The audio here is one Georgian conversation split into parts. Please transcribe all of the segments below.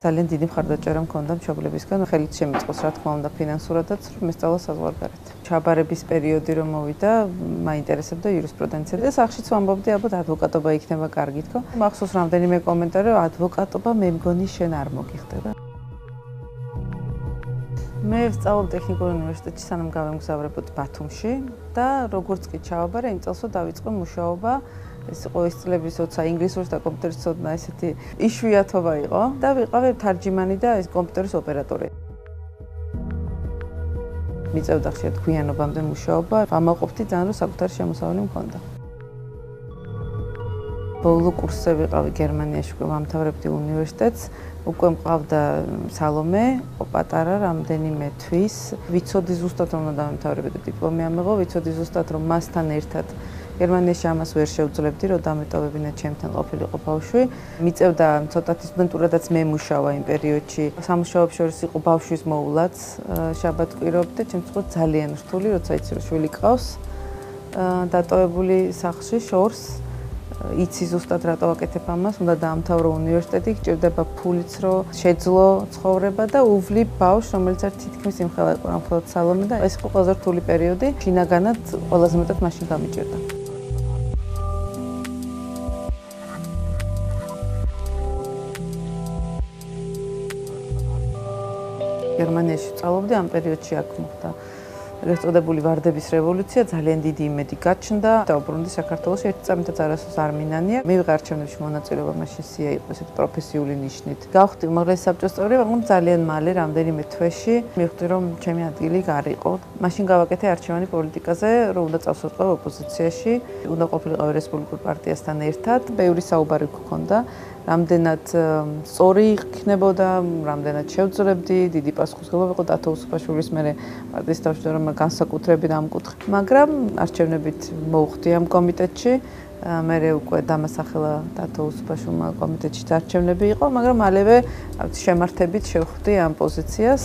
ძალიან დიდი მხარდაჭერა მქონდა მშობლებისგან, ხელით შემიწყოს რა თქმა უნდა ფინანსურადაც, რომ ესწავლა საზღვარგარეთ. ჩაბარების პერიოდი რომ მოვიდა, მაინტერესებდა იურისპრუდენცია და სახშიც ვამბობდი, ალბათ ადვოკატობა იქნება კარგი თქო. მახსოვს რამდენიმე კომენტარი, რომ ადვოკატობა მე მგონი შენ არ მოგიხდება. მე ვსწავლობ ტექნიკურ უნივერსიტეტში, სანამ გავემგზავრებოდი ბათუმში და როგორც კი ჩავაბარე, იმ წელსო დავიწყო მუშაობა. ეს იყო ის წლების 20 ინგლისურს და კომპიუტერის ცოდნა ესეთი იშვიათობა იყო და ვიყავი თარჯიმანი და ეს კომპიუტერის ოპერატორი. მიწევდა ხშირად გვიანობამდე მუშაობა, ამაყოფთი ძალიან რომ საკუთარი შემოსავალი მქონდა. ბოლო კურსზე ვიყავი გერმანიაში, ვამთავრებდი უნივერსიტეტს. უკვე მყავდა სალომე, პატარა რამდენიმე თვის. ვიცოდი ზუსტად რომ უნდა დამთავრებდი დიპლომი ამიღო, ვიცოდი ზუსტად რომ მასთან ერთად გერმანიაში ამას ვერ შევძლებდი, რომ დამეტოვებინა ჩემთან ყოფილიყო ბავშვი. მიწევდა ცოტათი სტუდენტურადაც მე მუშავა იმ პერიოდში. სამუშაოებს შორის იყო ბავშვის მოულაც, შაბათკვირობ და ჩემს ხო ძალიან რთული, როცა იცი რომ შვილი ყავს. დატოვებული სახლში შორს იცი ზუსტად რატო ვაკეთებ ამას, უნდა დაამთავრო უნივერსიტეტი, გჭირდება ფულიც, რომ შეძლო ცხოვრება და უვლი ბავშვს, რომელიც არ თითქმის იმხელა იყო, ამხელად სალომე და ეს იყო ყველაზე რთული პერიოდი. შინაგანად ყველაზე მეტად მაშინ გამიჭირდა. გერმანიაში წავედი ამ პერიოდში აქ მოხდა ეგრეთ წოდებული ვარდების რევოლუცია ძალიან დიდი იმედი გაჩნდა და უბრუნდი საქართველოს ერთ წამითაც არასოს არ მინანია მივიღე არჩევნებში მონაწილეობა მაშინ სია იყო ესეთი პროფესიული ნიშნით. გავხდი უმაღლესი საბჭოს წევრი მაგრამ ძალიან მალე რამდენიმე თვეში მივხვდი რომ ჩემი ადგილი გარიყო მაშინ გავაკეთე არჩევანი პოლიტიკაზე რომ უნდა წავსულიყო ოპოზიციაში. უნდა ყოფილიყო რესპუბლიკურ პარტიასთან ერთად. ბევრი საუბარი გქონდა. რამდენად სწორი იქნებოდა, რამდენად შევძლებდი, დიდი პასუხისმგებლობა იყო დათო უსუფაშვილის მე პარტიის თავმჯდომარე განსაკუთრებით ამ კუთხით. მაგრამ არჩევნებით მოვხდი ამ კომიტეტში. მე უკვე დამასახელა დათო უსუფაშვილმა კომიტეტში არჩევნები იყო, მაგრამ მალევე შემართებით შევხვდი ამ პოზიციას.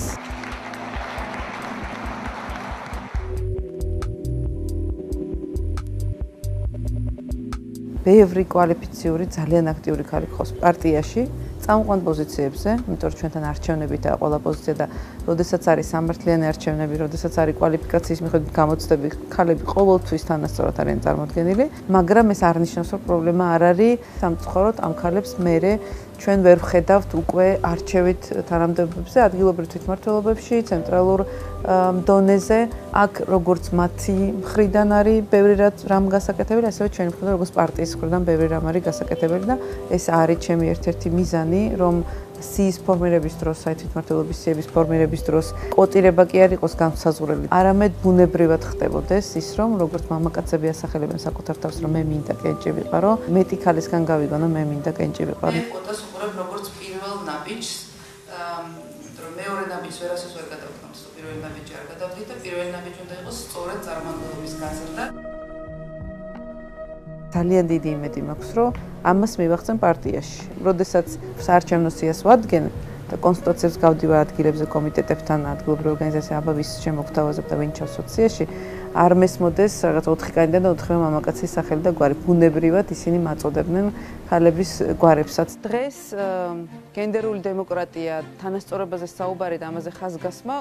ბევრი კვალიფიციური, ძალიან აქტიური ხალხი ხოს პარტიაში, წამყვან პოზიციებზე, იმიტომ რომ ჩვენთან არჩევნებითაა ყველა პოზიცია და როდესაც არის სამართლიანი არჩევნები, როდესაც არის კვალიფიკაციის მიხედვით გამოცდები, ხალები ყოველთვის თანასწორად არიან წარმოქმნილი, მაგრამ ეს არნიშნავს, რომ პრობლემა არ არის სამწუხაროდ ამ ხალებს მეરે ჩვენ ვერ ვხედავთ უკვე არჩევით თანამდებობებზე, ადგილობრივ თვითმმართველობებში, ცენტრალურ დონეზე, აქ როგორც მათი მხრიდან არის ბევრი რამ გასაკეთებელი, ასევე ჩვენი მხრიდან როგორც პარტიის მხრიდან ბევრი რამ არის გასაკეთებელი და ეს არის ჩემი ერთ-ერთი მიზანი, რომ სიის ფორმირების დროს, საერთოდ მართლობის სიების ფორმირების დროს კოტირება კი არ იყოს განსაზღვრელი. არამედ ბუნებრივად ხდებოდეს ის, რომ როგორც მამაკაცები ასახელებენ საკუთარ თავს, რომ მე მინდა კენჭი ვიყარო, მეტი ქალისგან გავიგონო, მე მინდა კენჭი ვიყარო. კოტას უყურებ როგორც პირველ ნაბიჯს, რომ მეორე ნაბიჯს ვერასოდეს ვერ გადავთქვამს, პირველ ნაბიჯს არ გადავდი და პირველ ნაბიჯს უნდა იყოს სწორედ წარმოგებლობის გაზრდა. ძალიან დიდი იმედი მაქვს, რომ ამას მივახცენ პარტიაში. როდესაც საარჩევნო სიას ვადგენ და კონსტიტუციებს გავდივარ ადგილებზე კომიტეტებთან, ადგილობრივ ორგანიზაციებთან, აბა ვის შემოგთავაზებ და ვინ ჩასოციაში, არ მესმოდეს რაღაც 4 კანდიდატი და 4 მამაკაცის სახელი და გვარი ბუნებრივად ისინი მაწოდებდნენ ხალების გვარებსაც. დღეს გენდერული დემოკრატია, თანასწორობაზე საუბარი და ამაზე ხაზგასმა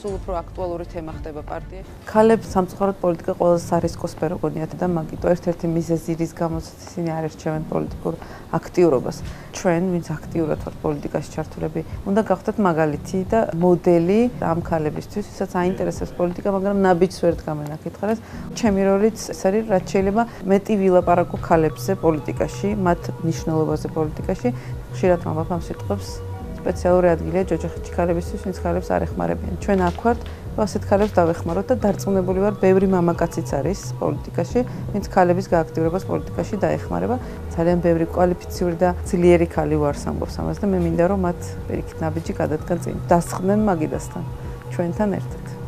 სულ უფრო აქტუალური თემა ხდება პარტიაში. ხალებს სამწუხაროდ პოლიტიკა ყველაზე სარისკო სფერო გონიათ და მაგიტო ერთ-ერთი მიზეზი რის გამოც ისინი არ ერჩევენ პოლიტიკურ აქტიურობას. ჩვენ, ვინც აქტიურად ვართ პოლიტიკაში ჩართულები, უნდა გავხდეთ მაგალითი და მოდელი ამ ხალებისთვის, ვისაც აინტერესებს პოლიტიკა, მაგრამ ნაბიჯს ვერ დგამენ აკითხარეს. ჩემი როლიც ეს არის, რაც შეიძლება მეტი ვილაპარაკო ხალებზე პოლიტიკაში, მათ ნიშნულობაზე პოლიტიკაში. ხშირად მომავალ ამ სიტყვებს სპეციალური ადგილია ჯოჯოხეთში ქალებისთვის, ვინც ქალებს არ ეხმარებიან. ჩვენ აქ ვართ, ასეთ ქალებს დავეხმაროთ და დარწმუნებული ვარ, ბევრი მამაკაციც არის პოლიტიკაში, ვინც ქალების გააქტიურებას პოლიტიკაში დაეხმარება. ძალიან ბევრი კვალიფიციური და ძლიერი ქალი ვარ სამბობს ამას და მე მინდა რომ მათ პირიქით ნაბიჯი გადადგან წინ. დასხდნენ მაგიდასთან ჩვენთან ერთად.